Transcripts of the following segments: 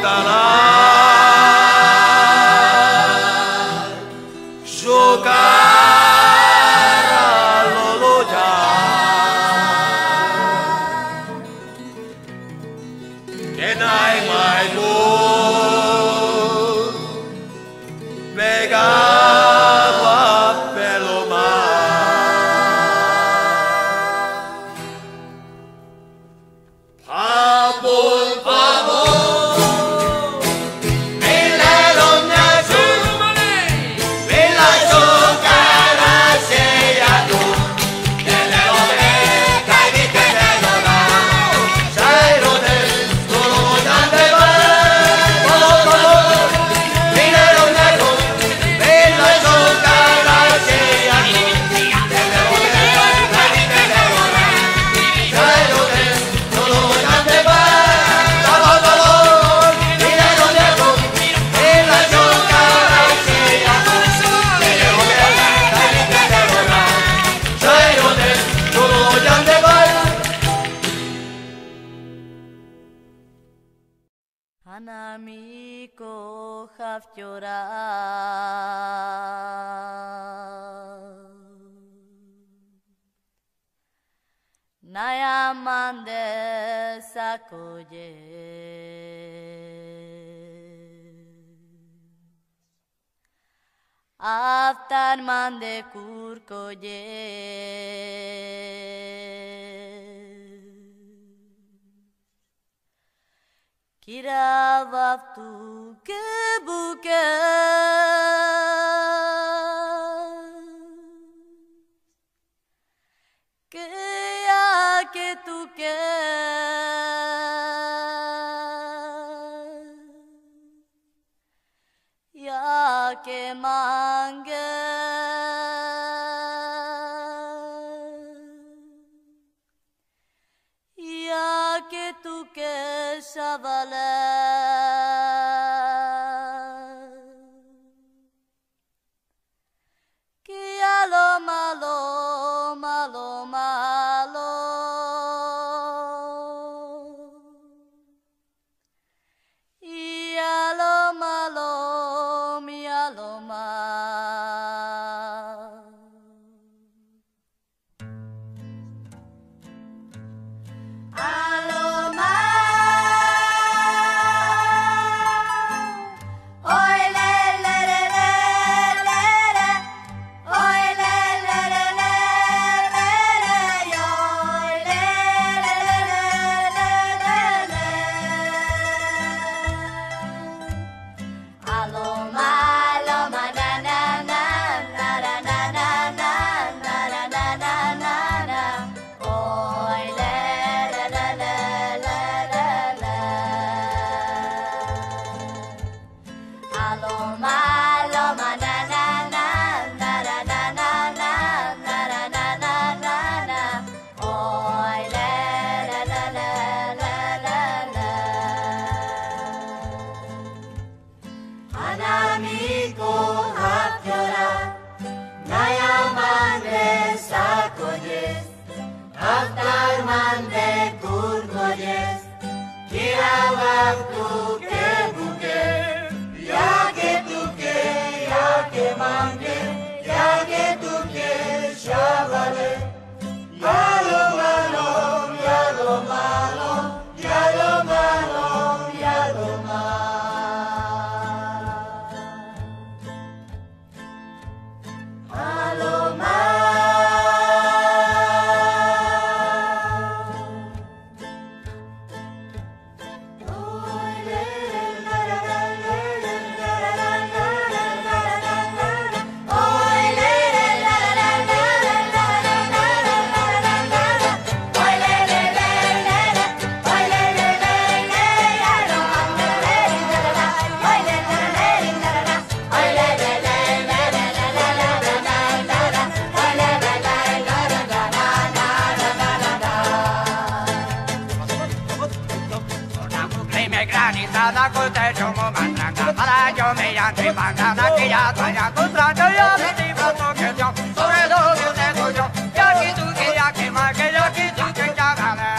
Guadalajara. aftar mande kurkoye kiravaftu kebuke keya ketuke ya ke ma ظلام de granizada con techo como matraca. Para yo me llante pagana que ya traía contra yo ya me libro que yo. Sobre lo que tengo yo. Ya que tú que ya que más que yo que tú que ya gané.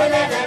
Pagina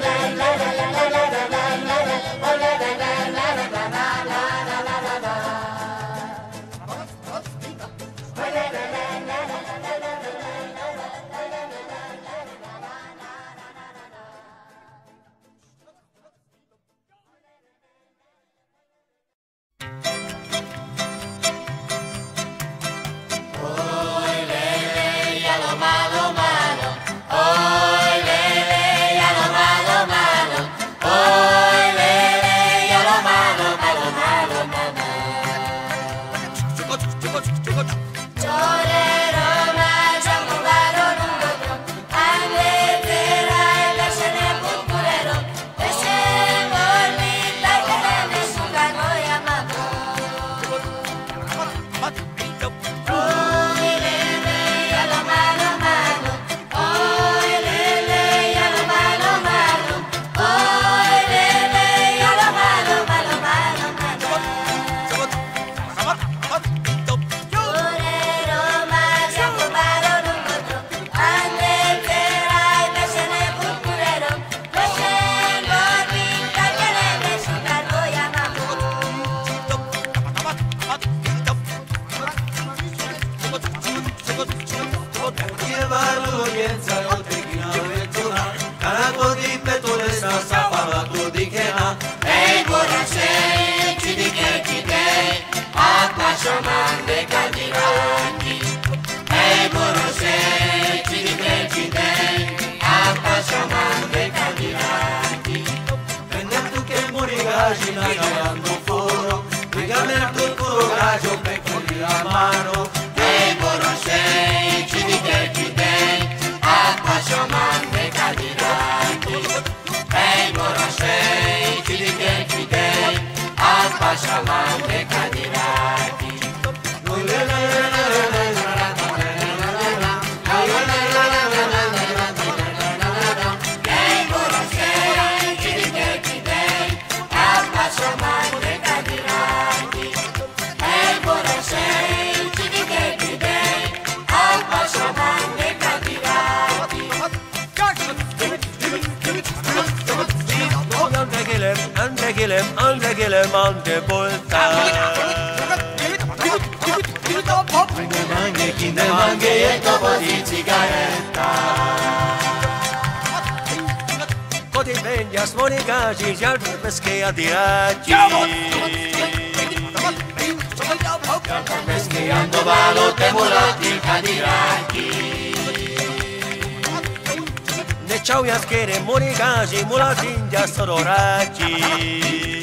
apashamande kadiraki. Andre Gillem, andre Bolta. Ne mangi, chi ne mangi e dopo di sigaretta. Codi veglia, smonicagi, gli altri pesche a diraggi. Peschiando valo, te mulati, cadiracchi. Ne ciao iaschere, monicagi, mulatindia, sororaggi.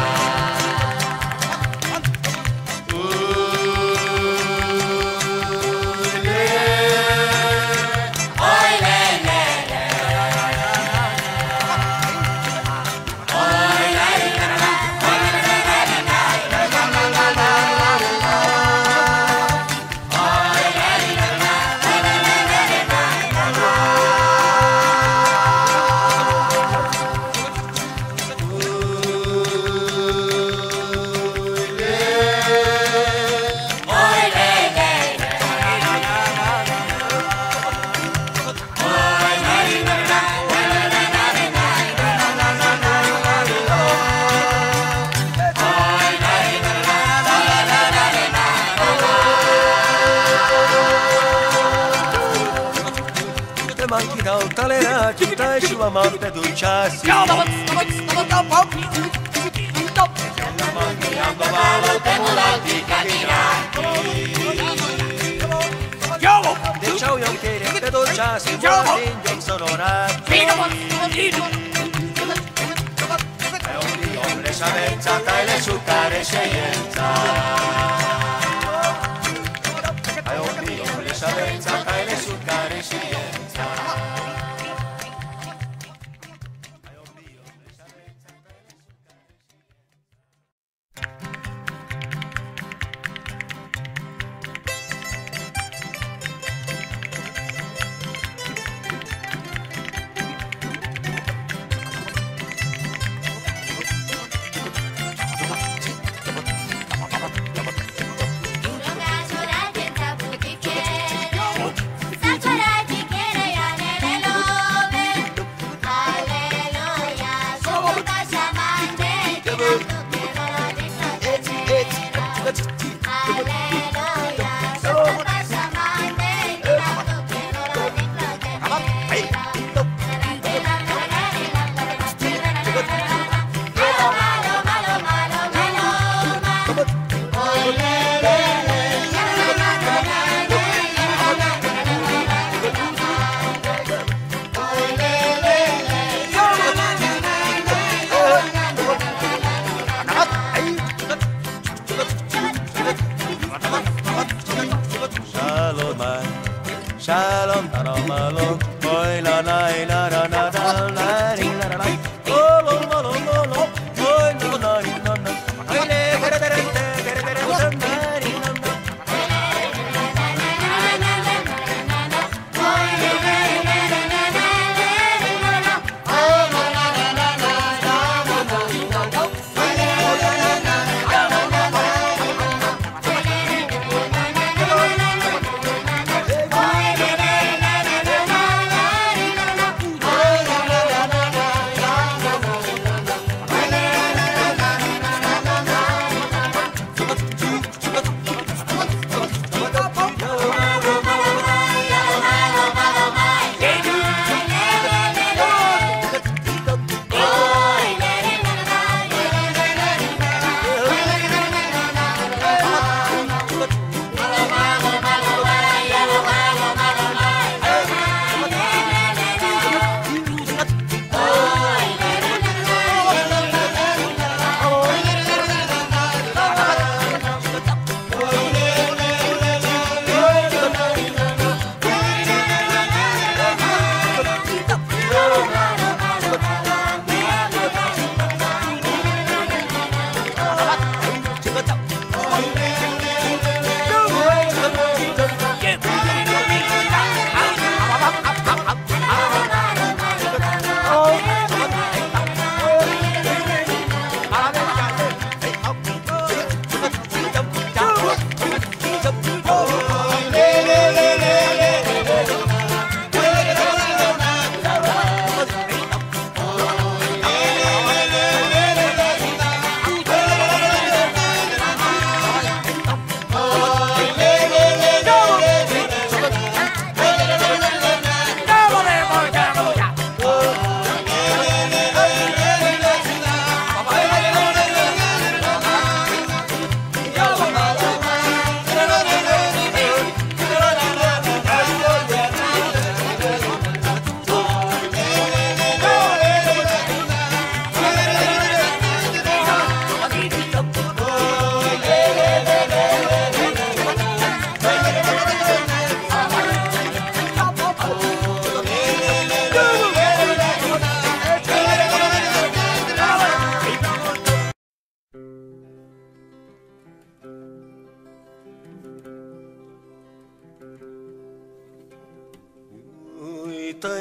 しようどもどもどもどもども È un milione, sciavenza, tale su care sceglienza.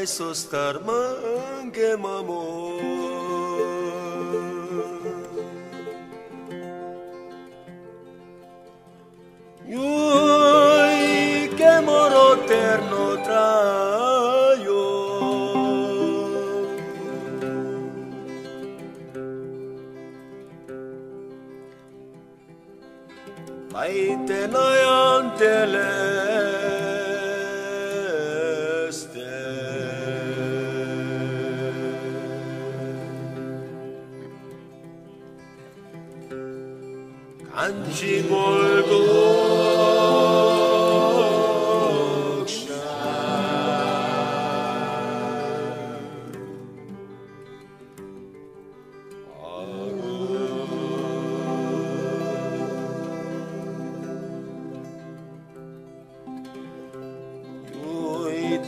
esos tarman que mamó.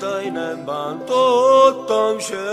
tajne mam, to tam się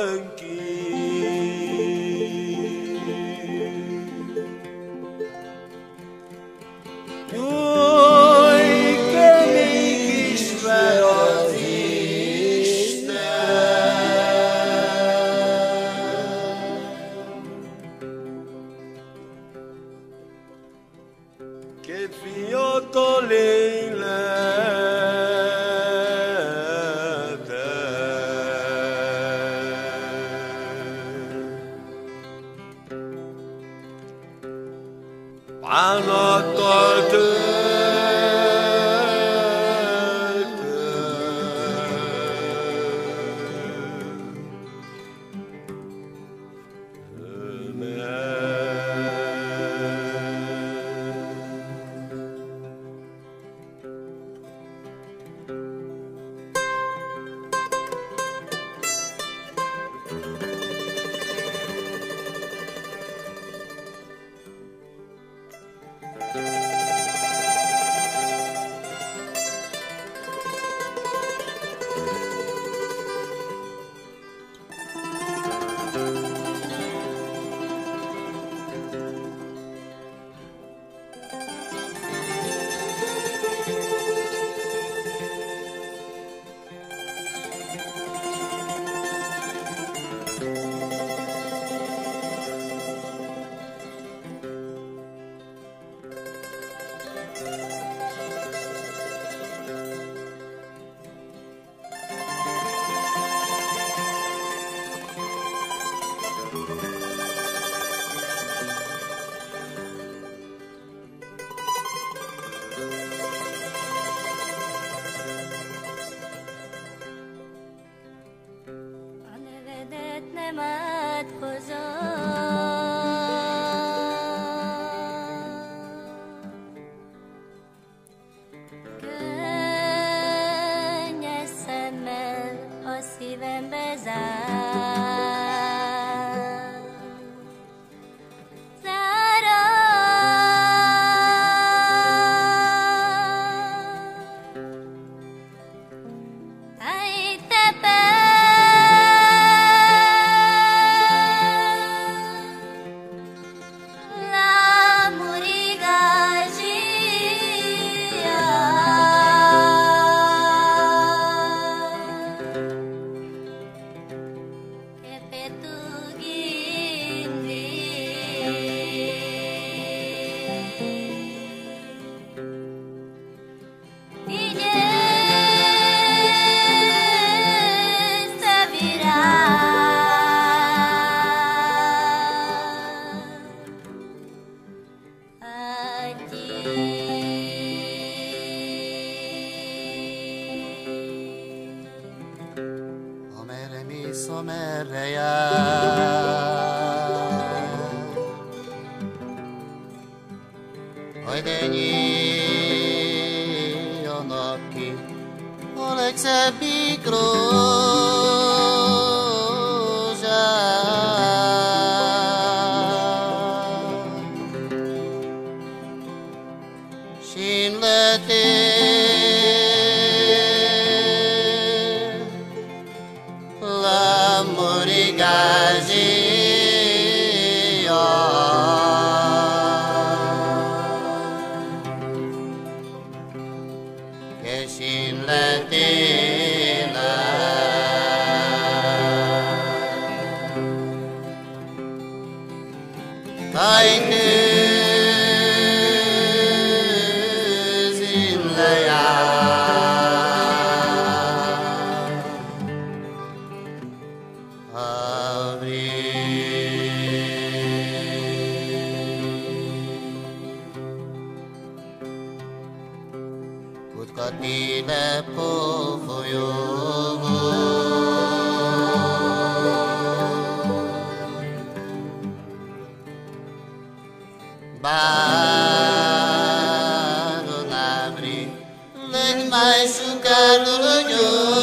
Amerre mész, amerre jár, hagyd enyém a nap ki, a legszebbik rossz. nem mais o carro do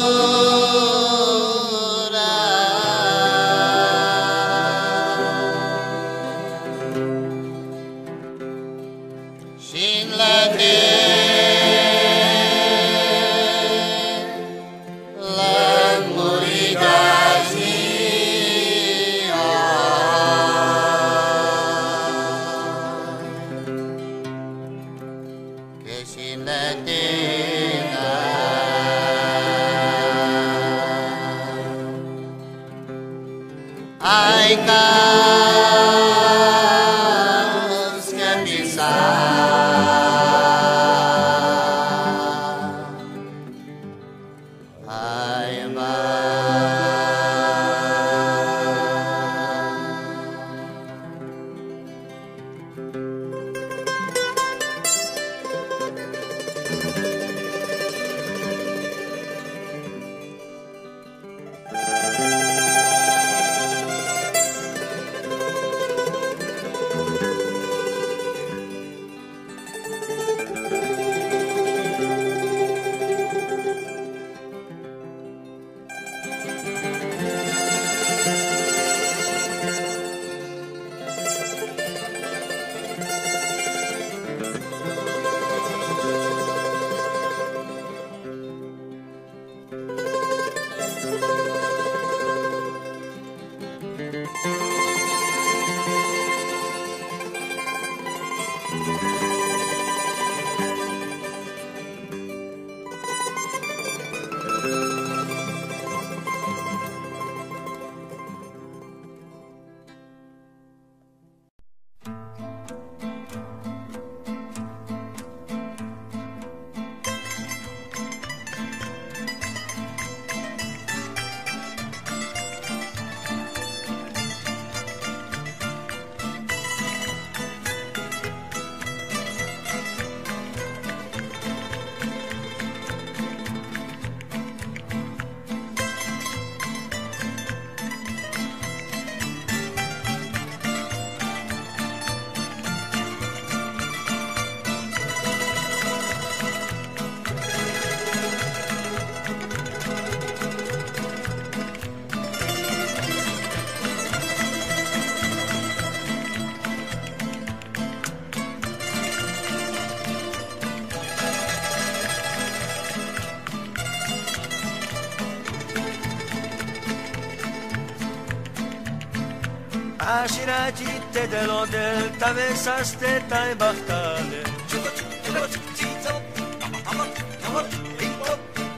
頭切ってデロデル食べさせてたいバフターで。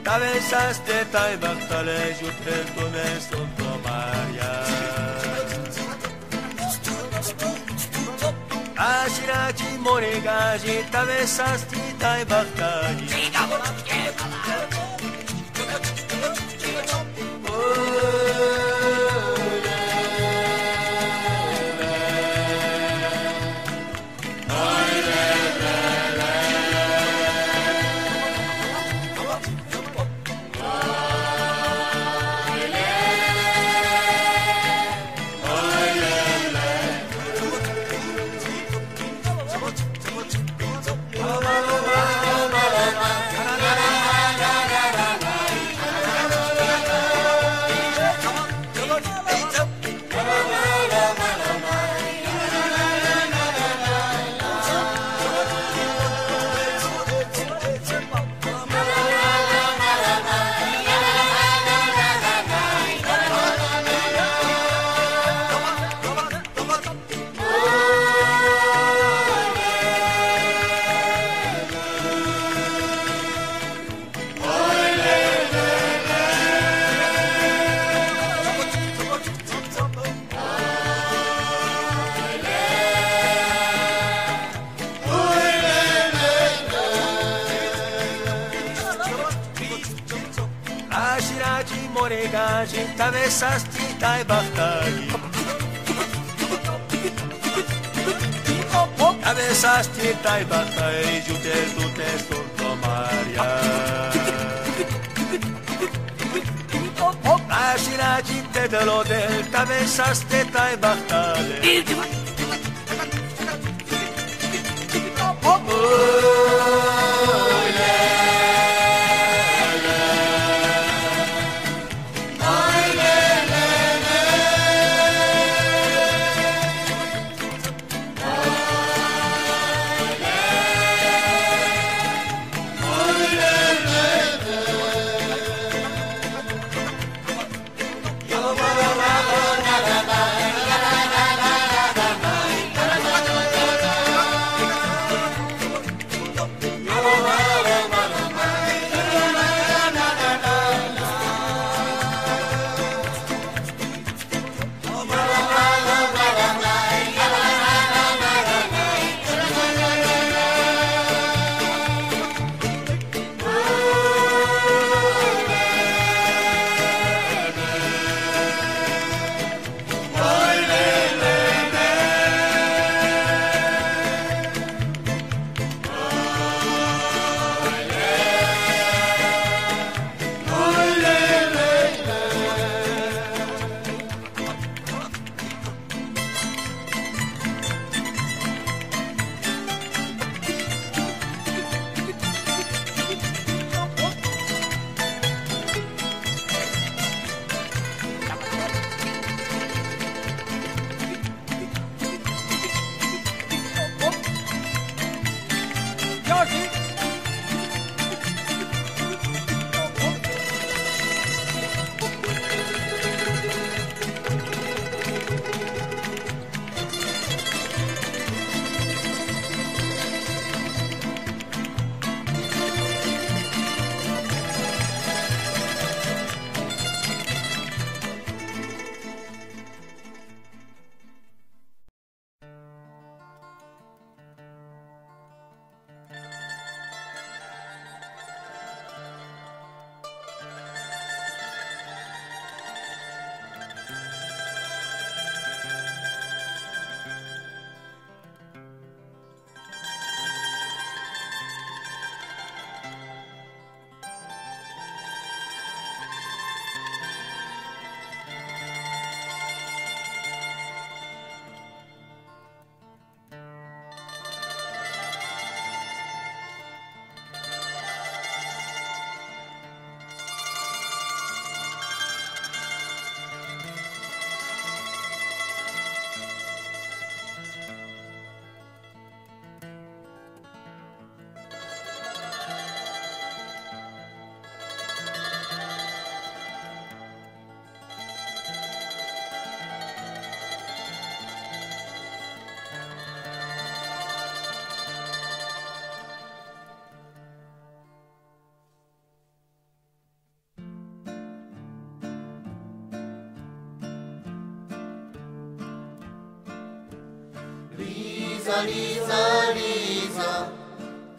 食べさせてたいバフターでジュペルトネストンとマリア頭肝にガジ食べさせてたいバフターに。נססתי די בחטאי. Atravessaste Itaibata e Judé do Testor Tomaria. La gira di Tedelo del Oh.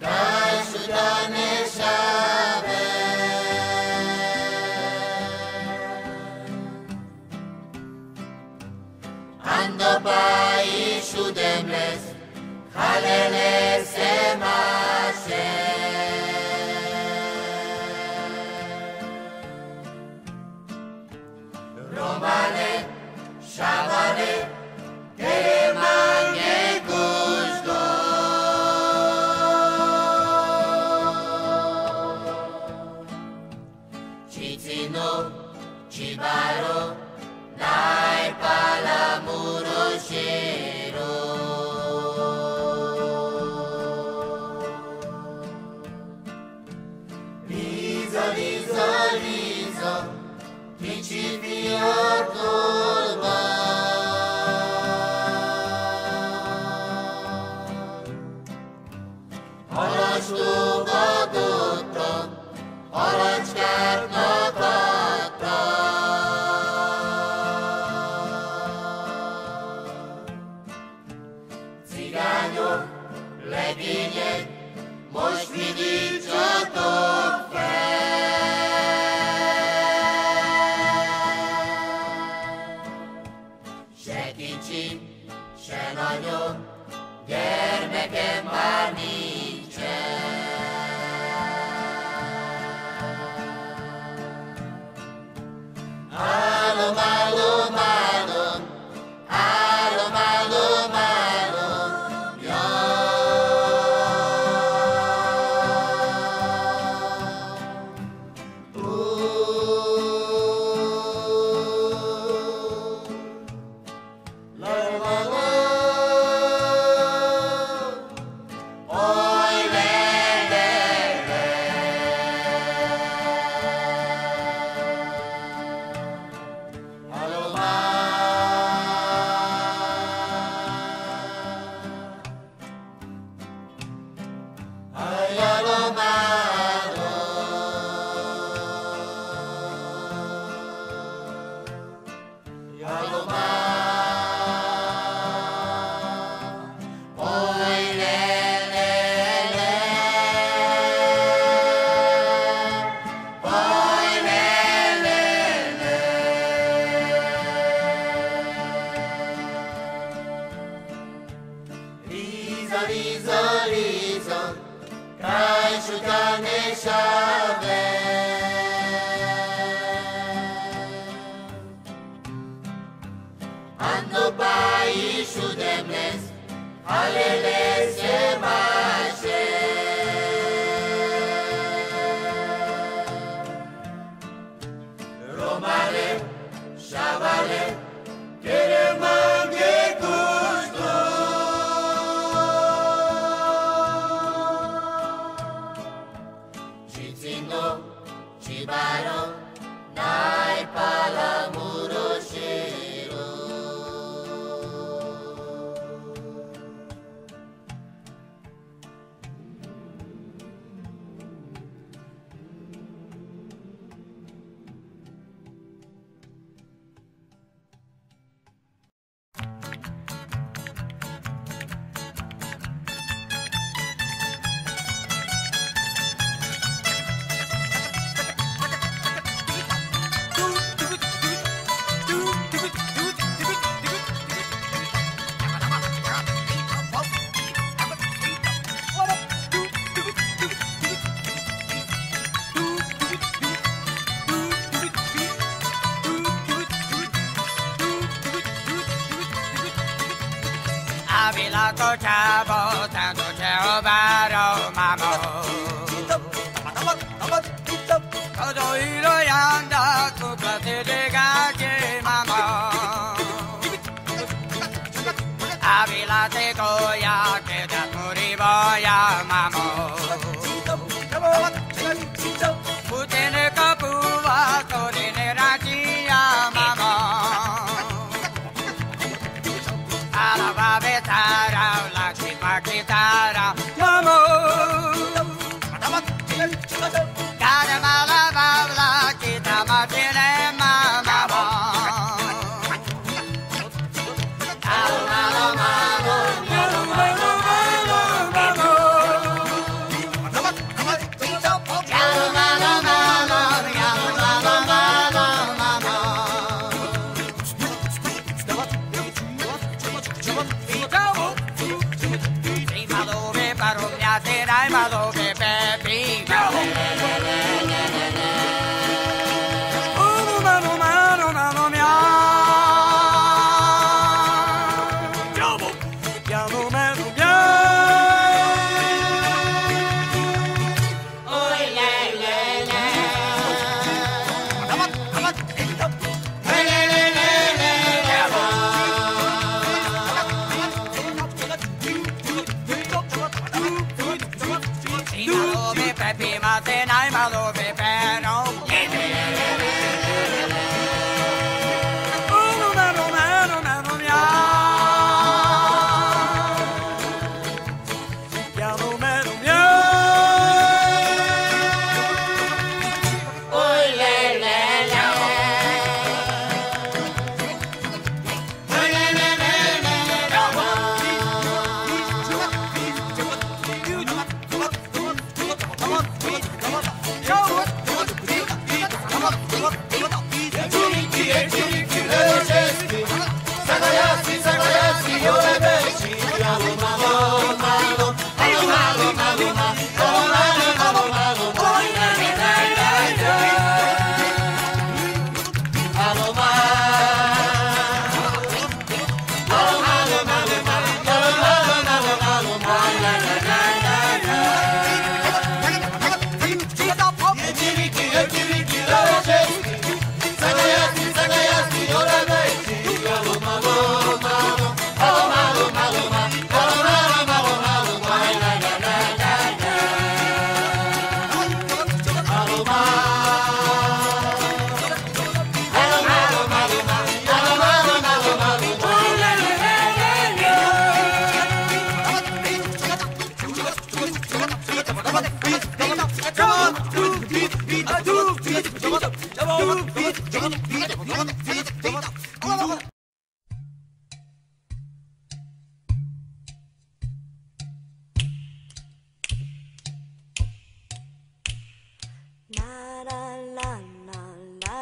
Kašu da ne šave. Ando pa išu demles, halele Ando pai shudemes Alele se mache Avila te goya,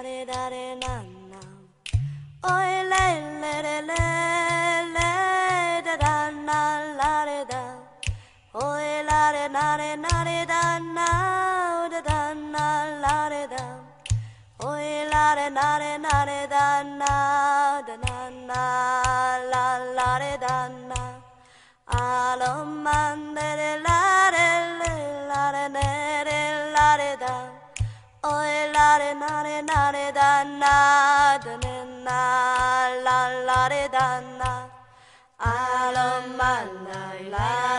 れられなんなおいれれれれれだだなられだおいられなれなれだなだだなられだおいられなれなれだなだなならられだなあろまんでれら 나래 나래다 나드는 날 랄라래다 나? 아름만 날라